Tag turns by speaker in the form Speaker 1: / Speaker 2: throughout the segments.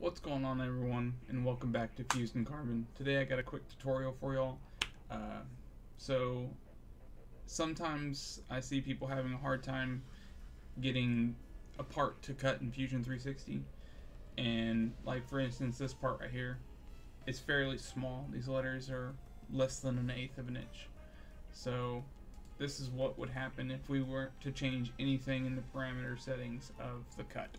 Speaker 1: What's going on everyone and welcome back to Fused in Carbon. Today I got a quick tutorial for y'all. Uh, so sometimes I see people having a hard time getting a part to cut in Fusion 360 and like for instance this part right here is fairly small. These letters are less than an eighth of an inch. So this is what would happen if we were to change anything in the parameter settings of the cut.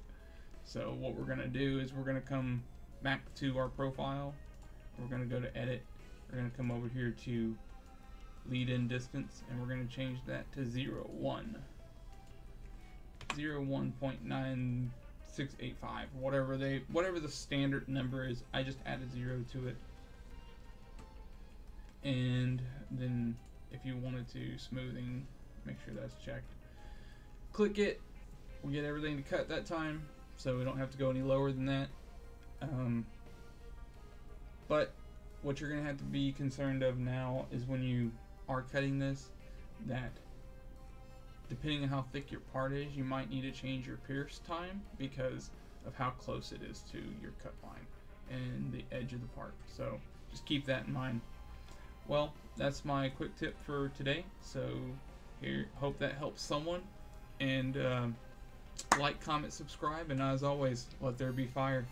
Speaker 1: So what we're gonna do is we're gonna come back to our profile. We're gonna go to edit. We're gonna come over here to lead in distance and we're gonna change that to 0, 1. 0, 1.9685, whatever they, whatever the standard number is. I just added zero to it. And then if you wanted to smoothing, make sure that's checked. Click it. We get everything to cut that time so we don't have to go any lower than that. Um, but what you're going to have to be concerned of now is when you are cutting this, that depending on how thick your part is, you might need to change your pierce time because of how close it is to your cut line and the edge of the part. So just keep that in mind. Well, that's my quick tip for today. So here, hope that helps someone. And um, like, comment, subscribe, and as always, let there be fire.